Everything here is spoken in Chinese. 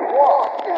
我去